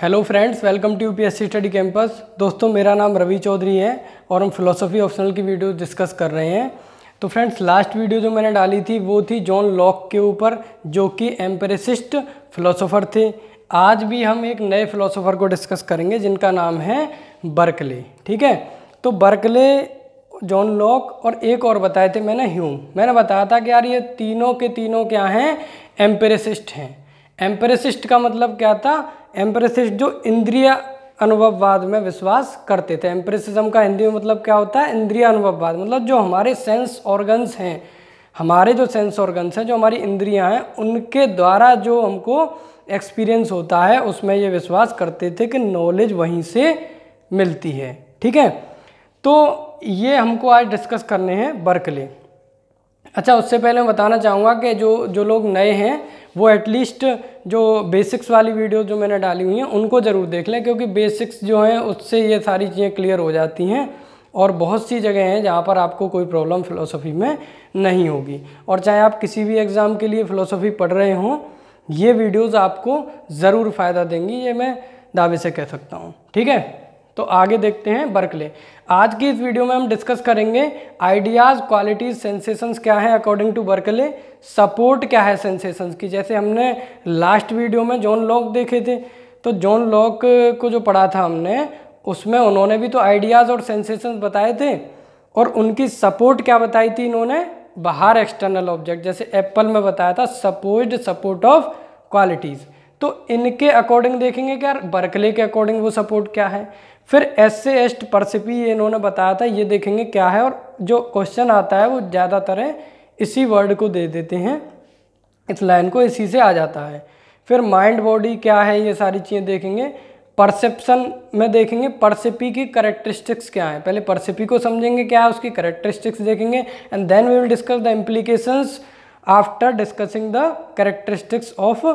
Hello friends welcome to UPSC study campus दोस्तों, मेरा नाम रवि चौधरी है और हम फिलोसफी ऑप्शनल की वीडियो डिस्कस कर रहे हैं। तो फ्रेंड्स लास्ट वीडियो जो मैंने डाली थी, वो थी जॉन लॉक के ऊपर, जो कि एम्पेरिसिस्ट फिलोसोफर थे। आज भी हम एक नए फिलोसोफर को डिस्कस करेंगे, जिनका नाम है बर्कले ठीक है? तो बर्कले जॉन लॉक और एक और बताए थे मैंने ह्यूम मैंने बताया था कि यार ये तीनों के तीनों क्या हैं? एम्पेरिसिस्ट हैं। एम्पेरिसिस्ट का मतलब क्या था? एम्पेरिसिस्ट जो इंद्रिय अनुभववाद में विश्वास करते थे। एम्प्रेसिज्म का हिंदी में मतलब क्या होता है? इंद्रिय अनुभववाद। मतलब जो हमारे सेंस ऑर्गन्स हैं, हमारे जो सेंस ऑर्गन्स हैं, जो हमारी इंद्रियाँ हैं, उनके द्वारा जो हमको एक्सपीरियंस होता है, उसमें ये विश्वास करते थे कि नॉलेज वहीं से मिलती है। ठीक है? तो ये हमको आज डिस्कस करने हैं बर्कले अच्छा उससे पहले मैं बताना चाहूँगा कि जो जो लोग नए हैं वो एटलीस्ट जो बेसिक्स वाली वीडियो जो मैंने डाली हुई हैं, उनको ज़रूर देख लें, क्योंकि बेसिक्स जो हैं, उससे ये सारी चीज़ें क्लियर हो जाती हैं और बहुत सी जगह हैं जहाँ पर आपको कोई प्रॉब्लम फ़िलोसफी में नहीं होगी। और चाहे आप किसी भी एग्ज़ाम के लिए फ़िलोसफी पढ़ रहे हों, ये वीडियोज़ आपको ज़रूर फ़ायदा देंगी, ये मैं दावे से कह सकता हूँ। ठीक है? तो आगे देखते हैं बर्कले। आज की इस वीडियो में हम डिस्कस करेंगे आइडियाज़ क्वालिटीज सेंसेशंस क्या है अकॉर्डिंग टू बर्कले। सपोर्ट क्या है सेंसेशंस की? जैसे हमने लास्ट वीडियो में जॉन लॉक देखे थे तो जॉन लॉक को जो पढ़ा था हमने, उसमें उन्होंने भी तो आइडियाज़ और सेंसेशंस बताए थे, और उनकी सपोर्ट क्या बताई थी इन्होंने? बाहर एक्सटर्नल ऑब्जेक्ट जैसे एप्पल में बताया था सपोज्ड सपोर्ट ऑफ़ क्वालिटीज़ तो इनके अकॉर्डिंग देखेंगे क्या बर्कले के अकॉर्डिंग वो सपोर्ट क्या है? फिर एस से एस्ट परसिपी इन्होंने बताया था, ये देखेंगे क्या है और जो क्वेश्चन आता है वो ज़्यादातर है, इसी वर्ड को दे देते हैं, इस लाइन को इसी से आ जाता है। फिर माइंड बॉडी क्या है, ये सारी चीज़ें देखेंगे परसेप्शन में देखेंगे परसिपी की करेक्टरिस्टिक्स क्या है। पहले परसिपी को समझेंगे, क्या है उसकी करेक्टरिस्टिक्स देखेंगे and then we will discuss the implications after discussing the characteristics of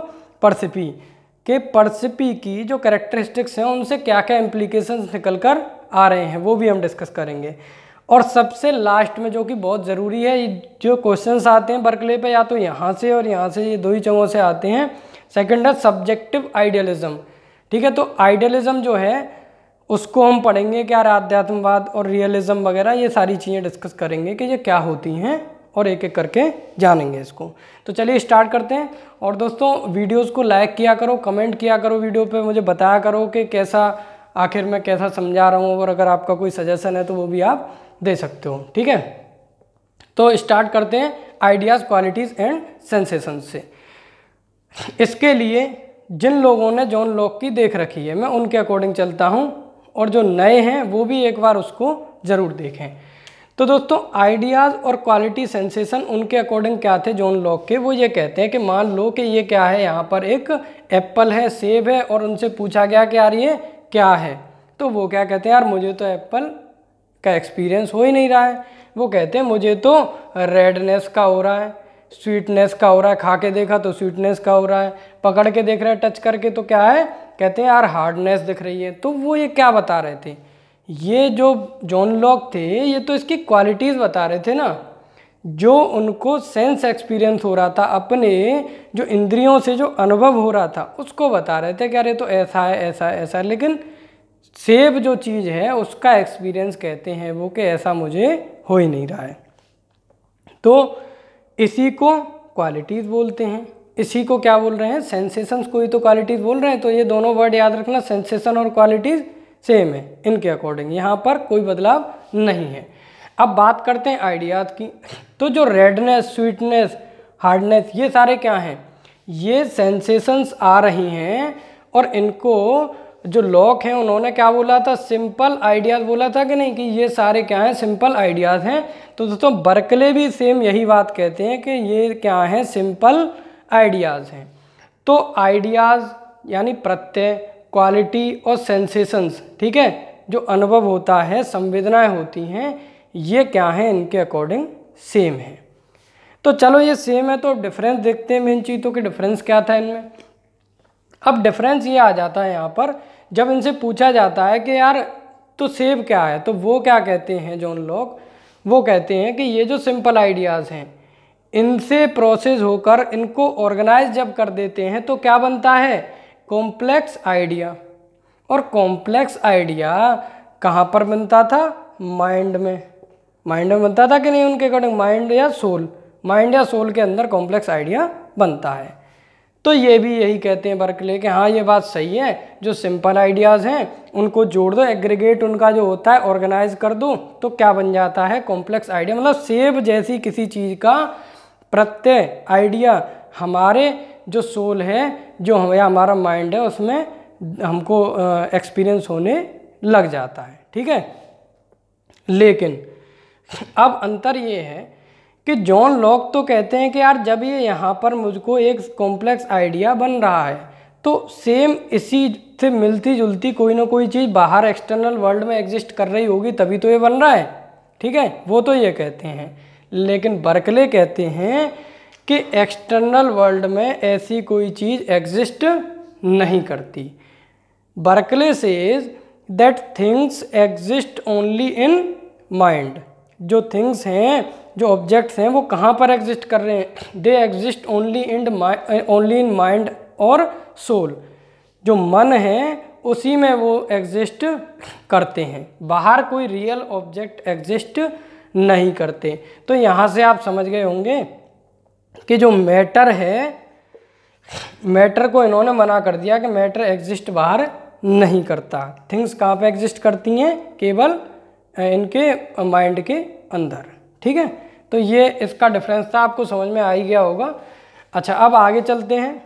percipi कि परसिपी की जो करेक्टरिस्टिक्स हैं, उनसे क्या क्या इम्प्लीकेशंस निकल कर आ रहे हैं, वो भी हम डिस्कस करेंगे। और सबसे लास्ट में जो कि बहुत ज़रूरी है जो क्वेश्चंस आते हैं बर्कले पे, या तो यहाँ से और यहाँ से ये दो ही जगहों से आते हैं। सेकंड है सब्जेक्टिव आइडियलिज्म ठीक है तो आइडियलिज्म जो है, उसको हम पढ़ेंगे क्या आध्यात्मवाद और रियलिज्म वगैरह, ये सारी चीज़ें डिस्कस करेंगे कि ये क्या होती हैं। और एक एक करके जानेंगे इसको। तो चलिए स्टार्ट करते हैं। और दोस्तों वीडियोस को लाइक किया करो कमेंट किया करो वीडियो पे, मुझे बताया करो कि कैसा, आखिर मैं कैसा समझा रहा हूँ और अगर आपका कोई सजेशन है तो वो भी आप दे सकते हो, ठीक है? तो स्टार्ट करते हैं आइडियाज़ क्वालिटीज़ एंड सेंसेशन से। इसके लिए जिन लोगों ने जॉन लॉक की देख रखी है, मैं उनके अकॉर्डिंग चलता हूँ और जो नए हैं, वो भी एक बार उसको ज़रूर देखें। तो दोस्तों आइडियाज़ और क्वालिटी सेंसेशन उनके अकॉर्डिंग क्या थे? जॉन लॉक के। वो ये कहते हैं कि मान लो कि ये क्या है? यहाँ पर एक एप्पल है सेब है और उनसे पूछा गया कि यार ये क्या है? तो वो क्या कहते हैं? यार, मुझे तो एप्पल का एक्सपीरियंस हो ही नहीं रहा है। वो कहते हैं, मुझे तो रेडनेस का हो रहा है। स्वीटनेस का हो रहा है। खा के देखा तो स्वीटनेस का हो रहा है। पकड़ के देख रहे हैं टच करके तो क्या है? कहते हैं, यार हार्डनेस दिख रही है। तो वो ये क्या बता रहे थे? ये जो जॉन लॉक थे, ये तो इसकी क्वालिटीज़ बता रहे थे ना। जो उनको सेंस एक्सपीरियंस हो रहा था अपने, जो इंद्रियों से जो अनुभव हो रहा था, उसको बता रहे थे कि अरे तो ऐसा है ऐसा है ऐसा है। लेकिन सेब जो चीज़ है, उसका एक्सपीरियंस कहते हैं वो कि ऐसा मुझे हो ही नहीं रहा है। तो इसी को क्वालिटीज़ बोलते हैं। इसी को क्या बोल रहे हैं? सेंसेशंस को ही तो क्वालिटीज़ बोल रहे हैं। तो ये दोनों वर्ड याद रखना सेंसेशन और क्वालिटीज़ सेम है, इनके अकॉर्डिंग यहाँ पर कोई बदलाव नहीं है। अब बात करते हैं आइडियाज़ की। तो जो रेडनेस स्वीटनेस हार्डनेस ये सारे क्या हैं? ये सेंसेशंस आ रही हैं और इनको जो लॉक हैं, उन्होंने क्या बोला था? सिंपल आइडियाज़ बोला था कि नहीं कि ये सारे क्या हैं? सिंपल आइडियाज़ हैं। तो दोस्तों बर्कले भी सेम यही बात कहते हैं कि ये क्या हैं? सिंपल आइडियाज़ हैं। तो आइडियाज़ यानी प्रत्यय क्वालिटी और सेंसेशंस, ठीक है, जो अनुभव होता है, संवेदनाएँ होती हैं, ये क्या हैं? इनके अकॉर्डिंग सेम है। तो चलो ये सेम है तो डिफरेंस देखते हैं इन चीज़ों के डिफरेंस क्या था इनमें। अब डिफरेंस ये आ जाता है यहाँ पर, जब इनसे पूछा जाता है कि यार तो सेव क्या है? तो वो क्या कहते हैं, जो उन लोग? वो कहते हैं कि ये जो सिंपल आइडियाज़ हैं, इनसे प्रोसेस होकर इनको ऑर्गेनाइज जब कर देते हैं तो क्या बनता है? कॉम्प्लेक्स आइडिया और कॉम्प्लेक्स आइडिया कहाँ पर बनता था? माइंड में। माइंड में बनता था कि नहीं? उनके अकॉर्डिंग माइंड या सोल माइंड या सोल के अंदर कॉम्प्लेक्स आइडिया बनता है। तो ये भी यही कहते हैं बर्कले कि हाँ ये बात सही है। जो सिंपल आइडियाज़ हैं, उनको जोड़ दो एग्रीगेट उनका जो होता है ऑर्गेनाइज कर दो तो क्या बन जाता है? कॉम्प्लेक्स आइडिया मतलब सेब जैसी किसी चीज़ का प्रत्यय आइडिया हमारे जो सोल है जो हम, हमारा माइंड है, उसमें हमको एक्सपीरियंस होने लग जाता है, ठीक है? लेकिन अब अंतर ये है कि जॉन लॉक तो कहते हैं कि यार, जब ये यहाँ पर मुझको एक कॉम्प्लेक्स आइडिया बन रहा है तो सेम इसी से मिलती जुलती कोई ना कोई चीज़ बाहर एक्सटर्नल वर्ल्ड में एग्जिस्ट कर रही होगी, तभी तो ये बन रहा है, ठीक है? वो तो ये कहते हैं। लेकिन बर्कले कहते हैं कि एक्सटर्नल वर्ल्ड में ऐसी कोई चीज़ एग्जिस्ट नहीं करती। Berkeley says that things exist only in mind जो थिंग्स हैं, जो ऑब्जेक्ट्स हैं, वो कहाँ पर एग्जिस्ट कर रहे हैं? They exist only in only in mind और सोल जो मन है, उसी में वो एग्जिस्ट करते हैं। बाहर कोई रियल ऑब्जेक्ट एग्जिस्ट नहीं करते। तो यहाँ से आप समझ गए होंगे कि जो मैटर है, मैटर को इन्होंने मना कर दिया कि मैटर एग्जिस्ट बाहर नहीं करता। थिंग्स कहाँ पे एग्जिस्ट करती हैं? केवल इनके माइंड के अंदर। ठीक है? तो ये इसका डिफरेंस था, आपको समझ में आ ही गया होगा। अच्छा अब आगे चलते हैं।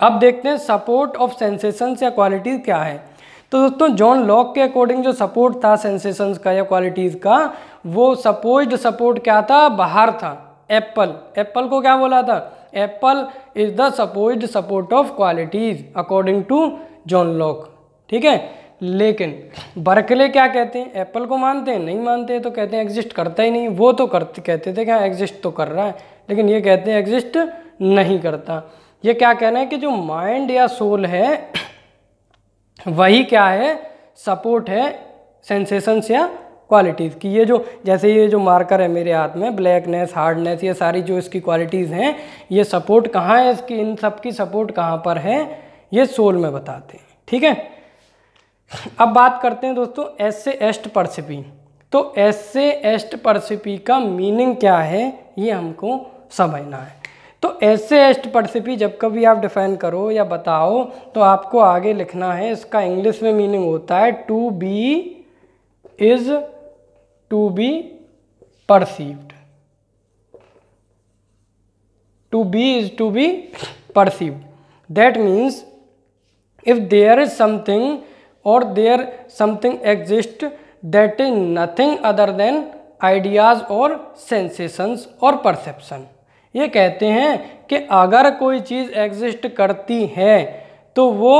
अब देखते हैं सपोर्ट ऑफ़ सेंसेशंस या क्वालिटीज़ क्या है। तो दोस्तों जॉन लॉक के अकॉर्डिंग जो सपोर्ट था सेंसेशंस का या क्वालिटीज़ का, वो सपोज्ड सपोर्ट क्या था? बाहर था। एप्पल एप्पल को क्या बोला था? Apple is the supposed support of qualities according to John Locke ठीक है? लेकिन बर्कले क्या कहते हैं? एप्पल को मानते हैं? नहीं मानते तो कहते हैं एग्जिस्ट करता ही नहीं। वो तो करते कहते थे कि हाँ एग्जिस्ट तो कर रहा है, लेकिन ये कहते हैं एग्जिस्ट नहीं करता। ये क्या कहना है कि जो माइंड या सोल है, वही क्या है? सपोर्ट है सेंसेशंस या क्वालिटीज़ की। ये जो, जैसे ये जो मार्कर है मेरे हाथ में ब्लैकनेस हार्डनेस ये सारी जो इसकी क्वालिटीज़ हैं, ये सपोर्ट कहाँ है इसकी? इन सब की सपोर्ट कहाँ पर है? ये सोल में बताते हैं। ठीक है? अब बात करते हैं दोस्तों एस से एस्ट परसिपी तो एसे एस्ट परसिपी का मीनिंग क्या है? ये हमको समझना है। तो एसे एस्ट परसिपी जब कभी आप डिफाइन करो या बताओ तो आपको आगे लिखना है। इसका इंग्लिश में मीनिंग होता है to be is to be perceived to be is to be perceived that means if there is something और there something exist that is nothing other than ideas और सेंसेशंस और परसेप्शन ये कहते हैं कि अगर कोई चीज़ एग्जिस्ट करती है तो वो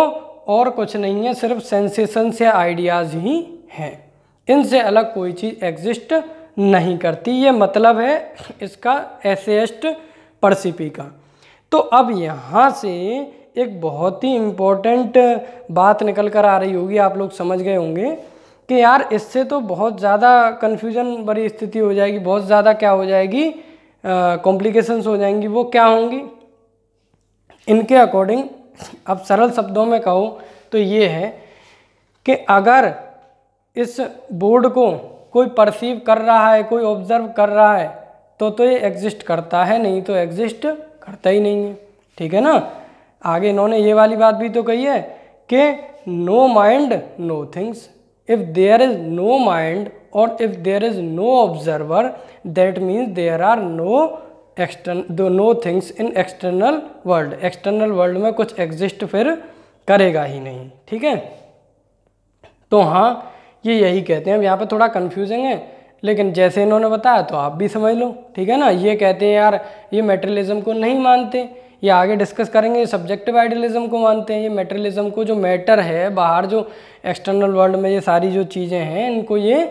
और कुछ नहीं है, सिर्फ़ सेंसेशंस या आइडियाज़ ही हैं। इनसे अलग कोई चीज़ एग्जिस्ट नहीं करती। ये मतलब है इसका एसेस्ट परसिपी का। तो अब यहाँ से एक बहुत ही इम्पोर्टेंट बात निकल कर आ रही होगी, आप लोग समझ गए होंगे कि यार इससे तो बहुत ज़्यादा कन्फ्यूज़न भरी स्थिति हो जाएगी, बहुत ज़्यादा क्या हो जाएगी कॉम्प्लिकेशंस हो जाएँगी, वो क्या होंगी? इनके अकॉर्डिंग अब सरल शब्दों में कहो तो ये है कि अगर इस बोर्ड को कोई परसीव कर रहा है, कोई ऑब्ज़र्व कर रहा है तो तो ये एग्जिस्ट करता है, नहीं तो एग्जिस्ट करता ही नहीं है। ठीक है ना? आगे इन्होंने ये वाली बात भी तो कही है कि no mind no things if there is no mind और if there is no observer that means there are no extern no things in external world external world में कुछ एग्जिस्ट फिर करेगा ही नहीं। ठीक है? तो हाँ ये यही कहते हैं। अब यहाँ पर थोड़ा कन्फ्यूजिंग है, लेकिन जैसे इन्होंने बताया तो आप भी समझ लो, ठीक है ना? ये कहते हैं, यार, ये मेटेरियलिज्म को नहीं मानते, ये आगे डिस्कस करेंगे, ये सब्जेक्टिव आइडियलिज्म को मानते हैं, ये मेटेरियलिज्म को जो मैटर है, बाहर जो एक्सटर्नल वर्ल्ड में ये सारी जो चीज़ें हैं, इनको ये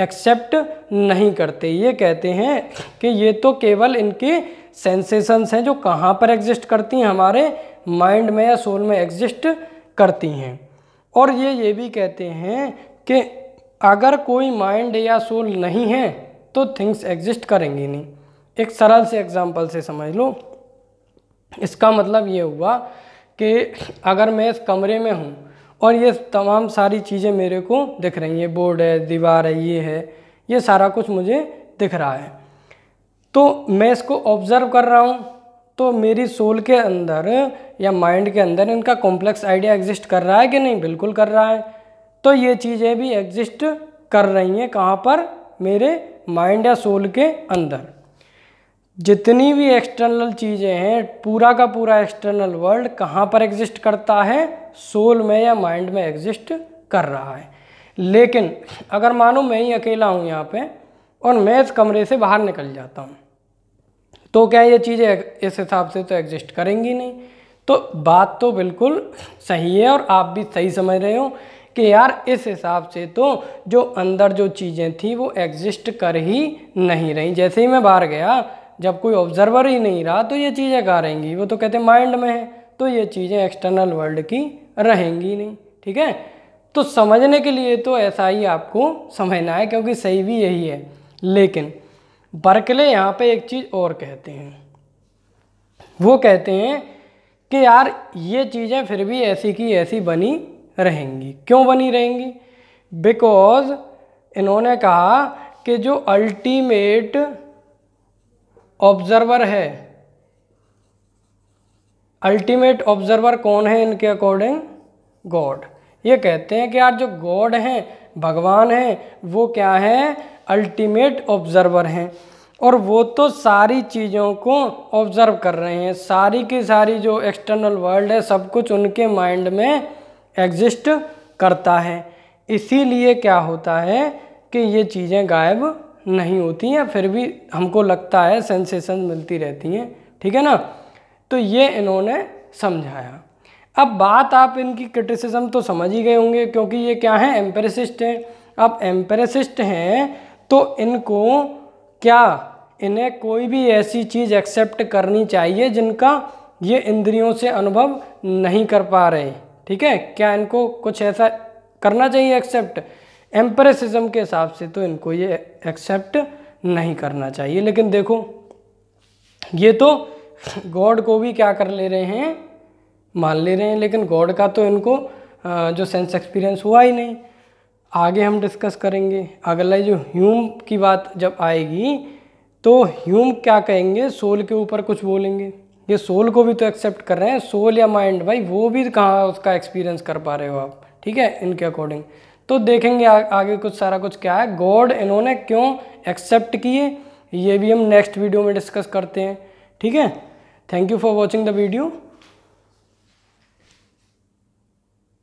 एक्सेप्ट नहीं करते। ये कहते हैं कि ये तो केवल इनके सेंसेशंस हैं जो कहाँ पर एग्जिस्ट करती हैं, हमारे माइंड में या सोल में एग्जिस्ट करती हैं। और ये ये भी कहते हैं कि अगर कोई माइंड या सोल नहीं है तो थिंग्स एग्जिस्ट करेंगी नहीं। एक सरल से एग्जांपल से समझ लो। इसका मतलब ये हुआ कि अगर मैं इस कमरे में हूँ और ये तमाम सारी चीज़ें मेरे को दिख रही हैं, बोर्ड है, दीवार है, ये है, ये सारा कुछ मुझे दिख रहा है। तो मैं इसको ऑब्ज़र्व कर रहा हूँ तो मेरी सोल के अंदर या माइंड के अंदर इनका कॉम्प्लेक्स आइडिया एग्जिस्ट कर रहा है कि नहीं? बिल्कुल कर रहा है। तो ये चीज़ें भी एग्जिस्ट कर रही हैं कहाँ पर? मेरे माइंड या सोल के अंदर। जितनी भी एक्सटर्नल चीज़ें हैं, पूरा का पूरा एक्सटर्नल वर्ल्ड कहाँ पर एग्जिस्ट करता है? सोल में या माइंड में एग्जिस्ट कर रहा है। लेकिन, अगर मानो मैं ही अकेला हूँ यहाँ पे और मैं इस कमरे से बाहर निकल जाता हूँ तो क्या ये चीज़ें इस हिसाब से तो एग्जिस्ट करेंगी नहीं? तो बात तो बिल्कुल सही है और आप भी सही समझ रहे हो। कि यार इस हिसाब से तो जो अंदर जो चीज़ें थी वो एग्जिस्ट कर ही नहीं रही। जैसे ही मैं बाहर गया, जब कोई ऑब्जर्वर ही नहीं रहा तो ये चीज़ें कहाँ रहेंगी? वो तो कहते माइंड में है तो ये चीज़ें एक्सटर्नल वर्ल्ड की रहेंगी नहीं, ठीक है? तो समझने के लिए तो ऐसा ही आपको समझना है, क्योंकि सही भी यही है। लेकिन बर्कले यहाँ पे एक चीज़ और कहते हैं। वो कहते हैं कि यार ये चीज़ें फिर भी ऐसी की ऐसी बनी रहेंगी। क्यों बनी रहेंगी? बिकॉज़ इन्होंने कहा कि जो अल्टीमेट ऑब्जर्वर है अल्टीमेट ऑब्जर्वर कौन है इनके अकॉर्डिंग गॉड ये कहते हैं कि यार जो गॉड हैं, भगवान हैं, वो क्या है? अल्टीमेट ऑब्जर्वर हैं। और वो तो सारी चीज़ों को ऑब्ज़र्व कर रहे हैं। सारी की सारी जो एक्सटर्नल वर्ल्ड है, सब कुछ उनके माइंड में एग्जिस्ट करता है। इसीलिए क्या होता है कि ये चीज़ें गायब नहीं होती हैं, फिर भी हमको लगता है, सेंसेशन मिलती रहती हैं, ठीक है ना? तो ये इन्होंने समझाया। अब बात आप इनकी क्रिटिसिज्म तो समझ ही गए होंगे, क्योंकि ये क्या है? एम्पेरिसिस्ट हैं। अब एम्पेरिसिस्ट हैं तो इनको क्या इन्हें कोई भी ऐसी चीज़ एक्सेप्ट करनी चाहिए जिनका ये इंद्रियों से अनुभव नहीं कर पा रहे? ठीक है? क्या इनको कुछ ऐसा करना चाहिए एक्सेप्ट एम्प्रेसिज्म के हिसाब से तो इनको ये एक्सेप्ट नहीं करना चाहिए। लेकिन देखो, ये तो गॉड को भी क्या कर ले रहे हैं? मान ले रहे हैं, लेकिन गॉड का तो इनको जो सेंस एक्सपीरियंस हुआ ही नहीं। आगे हम डिस्कस करेंगे। अगला जो ह्यूम की बात जब आएगी तो ह्यूम क्या कहेंगे? सोल के ऊपर कुछ बोलेंगे। ये सोल को भी तो एक्सेप्ट कर रहे हैं। सोल या माइंड भाई वो भी कहाँ उसका एक्सपीरियंस कर पा रहे हो आप? ठीक है? इनके अकॉर्डिंग तो देखेंगे आ, आगे कुछ सारा कुछ क्या है। गॉड इन्होंने क्यों एक्सेप्ट किए? ये भी हम नेक्स्ट वीडियो में डिस्कस करते हैं। ठीक है? Thank you for watching the video